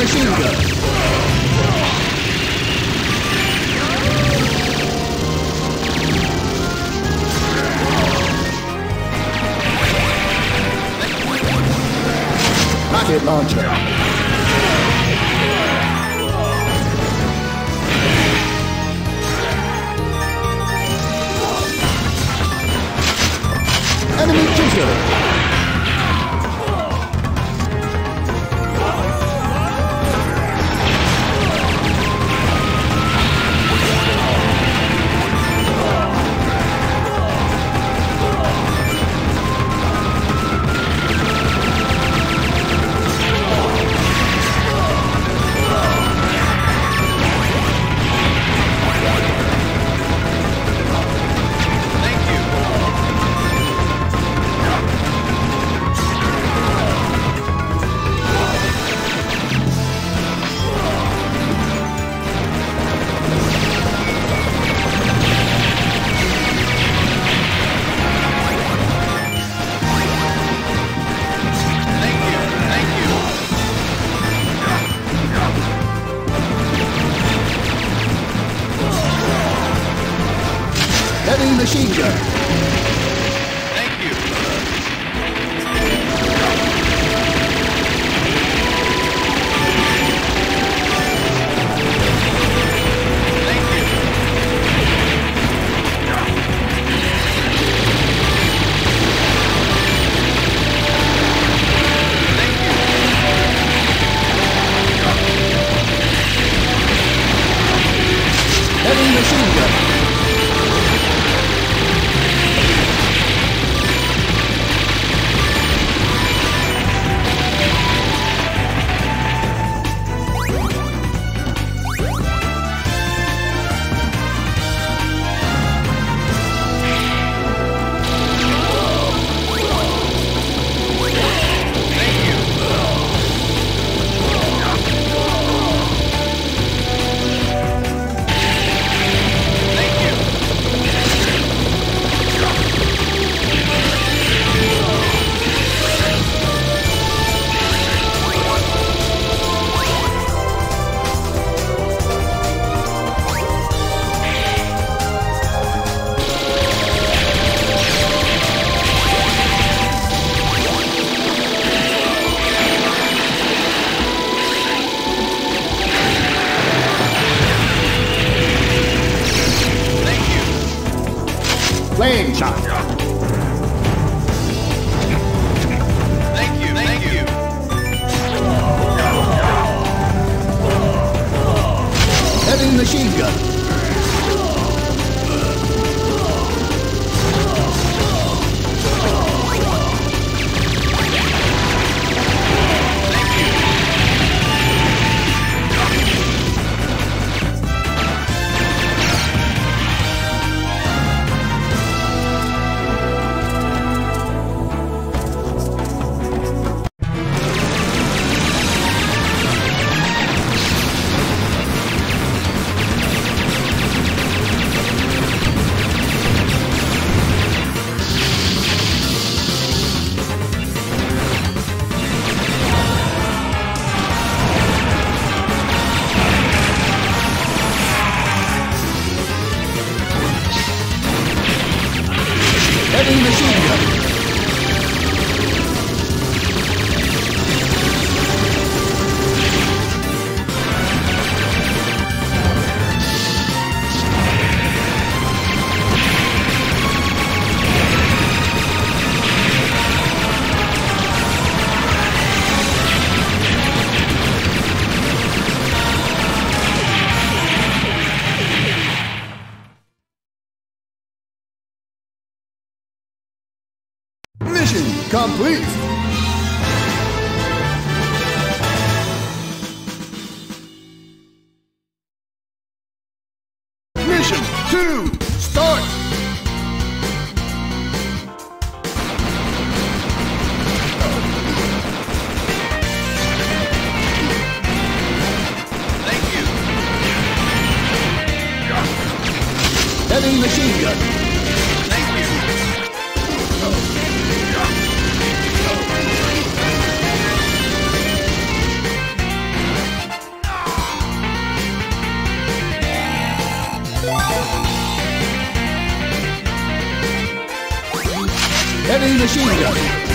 Heavy machine gun. Heavy you. Flame shot. Mission complete. Heavy machine gun.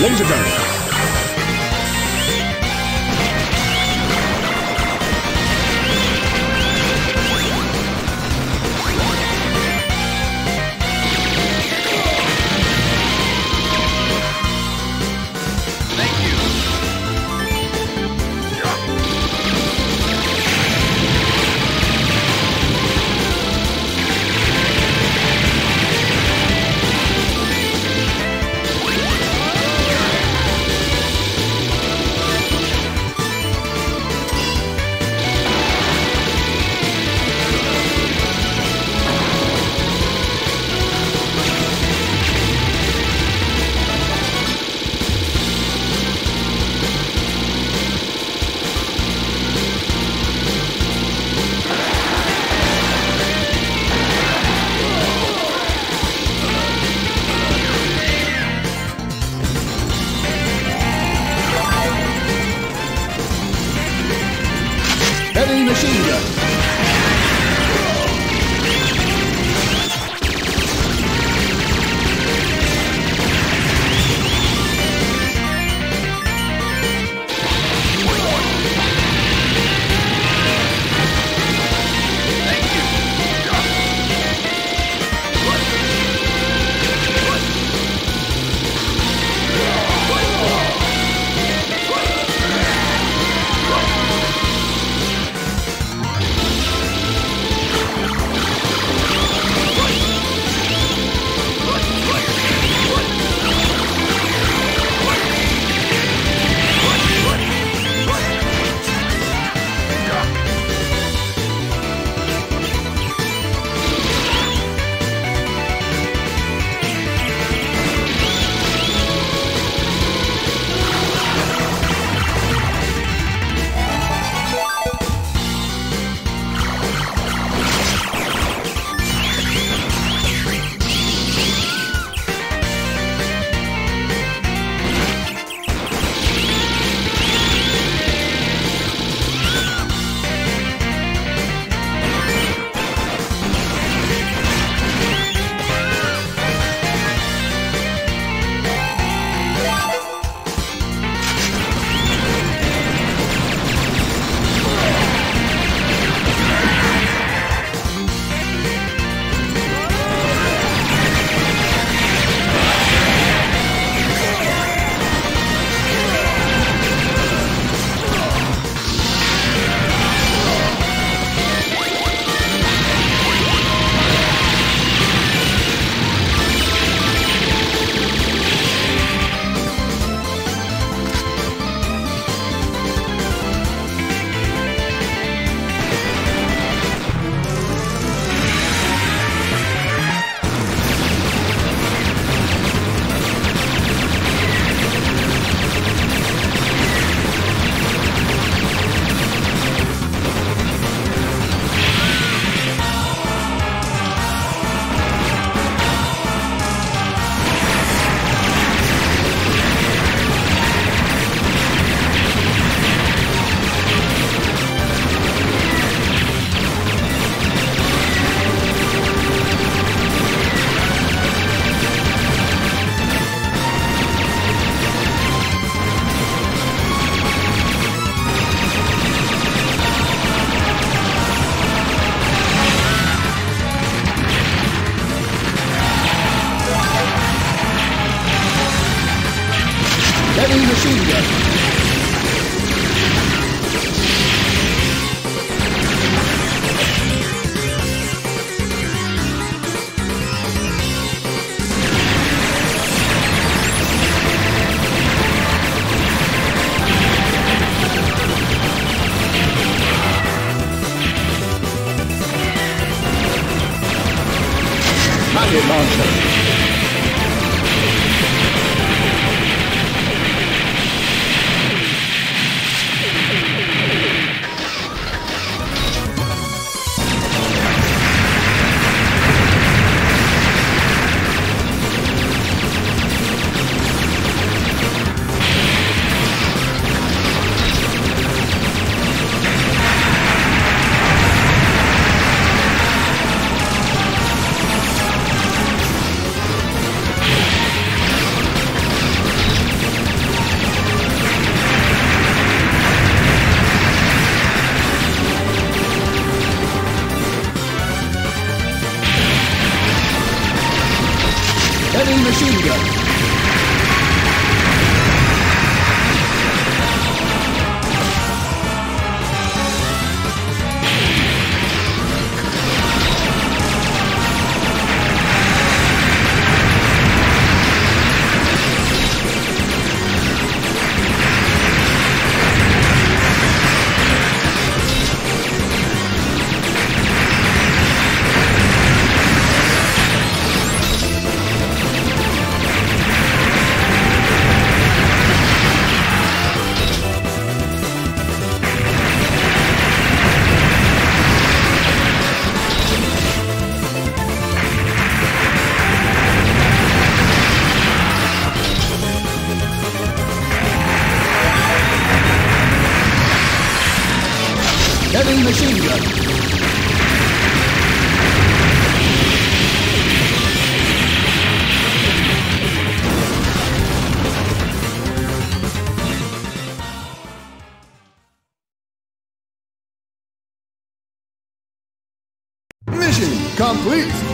Laser gun. Rocket launcher. Heavy machine gun. Mission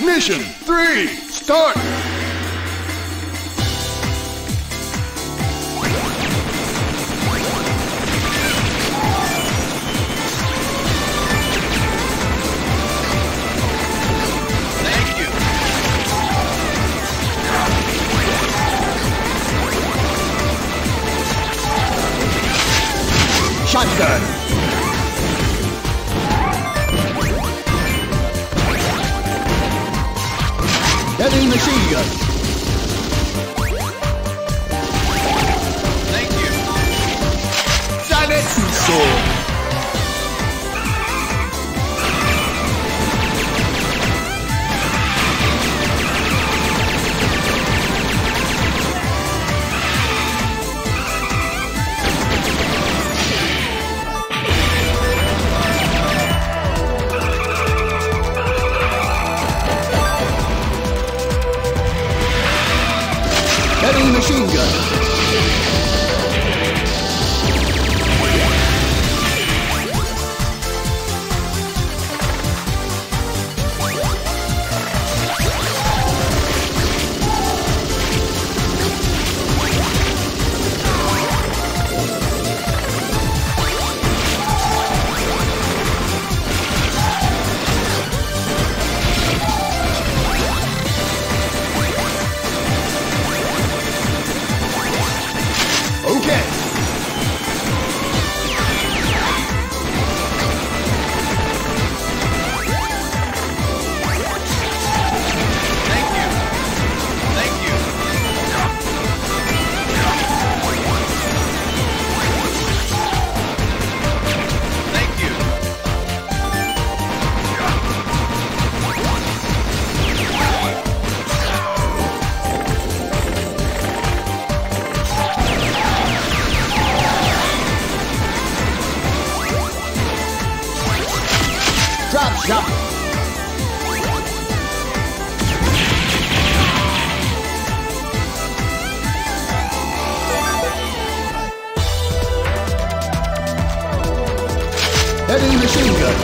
Mission 3, start! Shotgun! Heavy machine gun. Thank you. Zantetsu Drop shot. Heavy machine gun.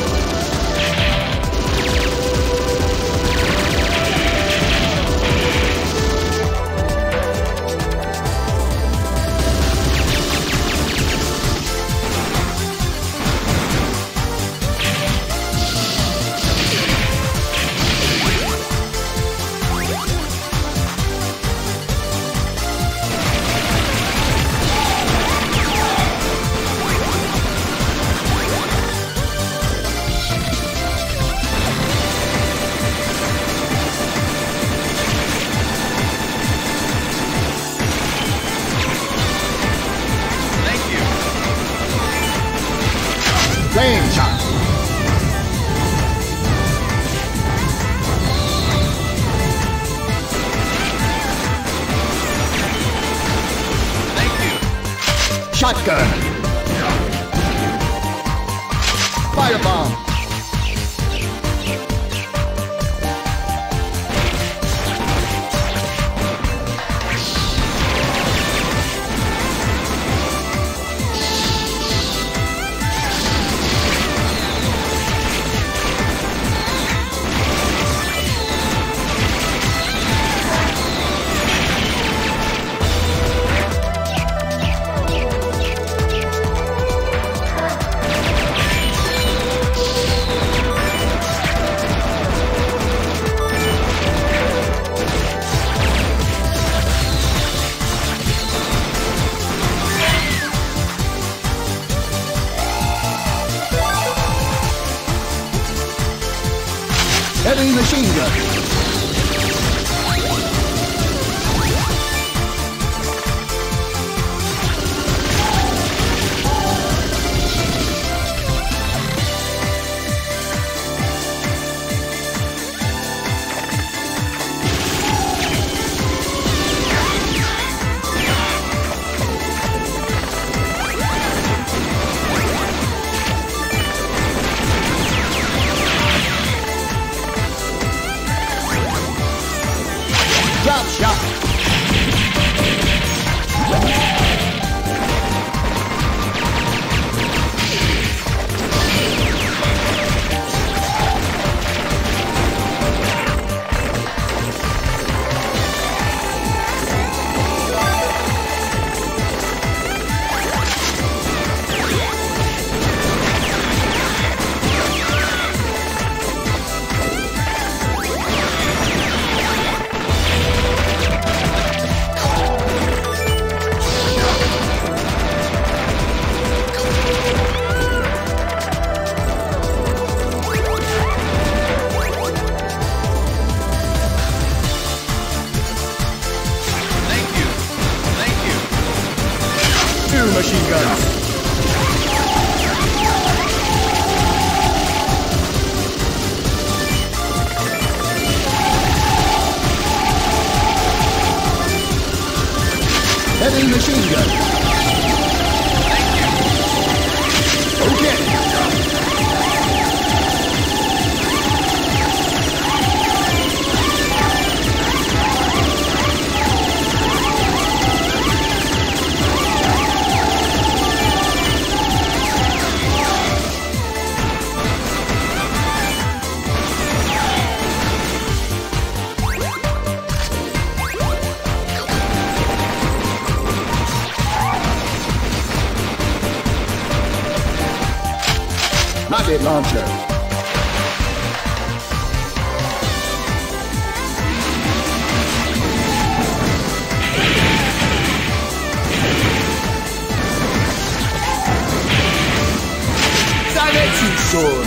Heavy machine gun. Launcher. Sword.